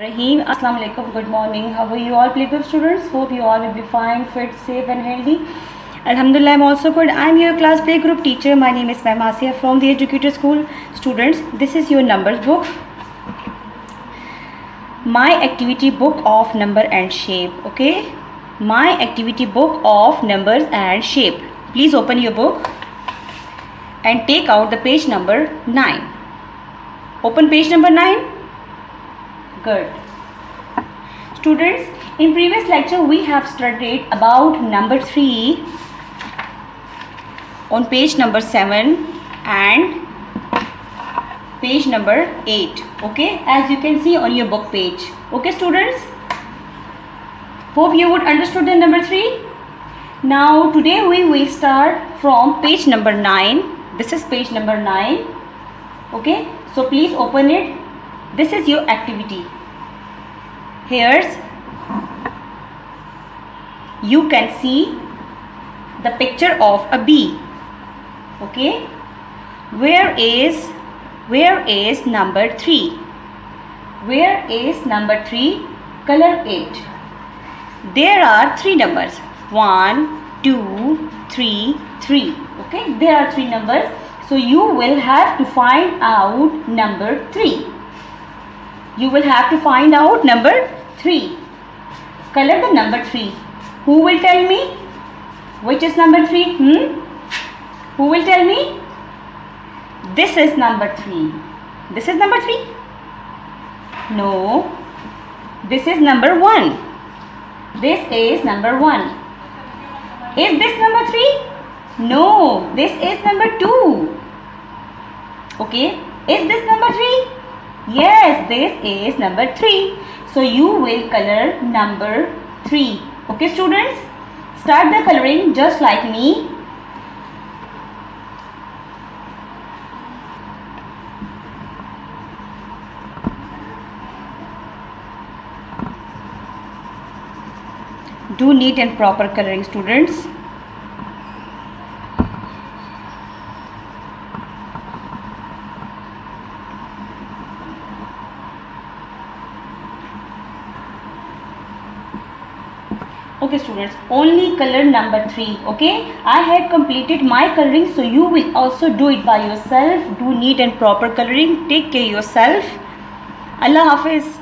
Rahim, Assalamu alaikum, good morning. How are you all, playgroup students? Hope you all will be fine, fit, safe, and healthy. Alhamdulillah, I'm also good. I'm your class playgroup teacher. My name is Ma'am Asia from the Educator School. Students, this is your numbers book. My activity book of number and shape. Okay, my activity book of numbers and shape. Please open your book and take out the page number 9. Open page number 9 good students in previous lecture we have studied about number 3 on page number 7 and page number 8 okay? As you can see on your book page okay students? Hope you would understood the number 3 now today we will start from page number 9 this is page number 9 okay? So please open it this is your activity. Here's you can see the picture of a bee okay? Where is where is number 3 where is number 3 color it there are three numbers. 1 2 3 3 okay? There are three numbers. So you will have to find out number 3 you will have to find out number 3 color the number 3 who will tell me? Which is number 3 hmm? Who will tell me? This is number 3 this is number 3 no. This is number 1 this is number 1 is this number 3 no. This is number 2 okay. Is this number 3 Yes, this is number 3. So you will color number 3. Okay students? Start the coloring just like me. Do neat and proper coloring students. Okay students only color number 3 okay? I have completed my coloring so you will also do it by yourself. Do neat and proper coloring. Take care yourself. Allah hafiz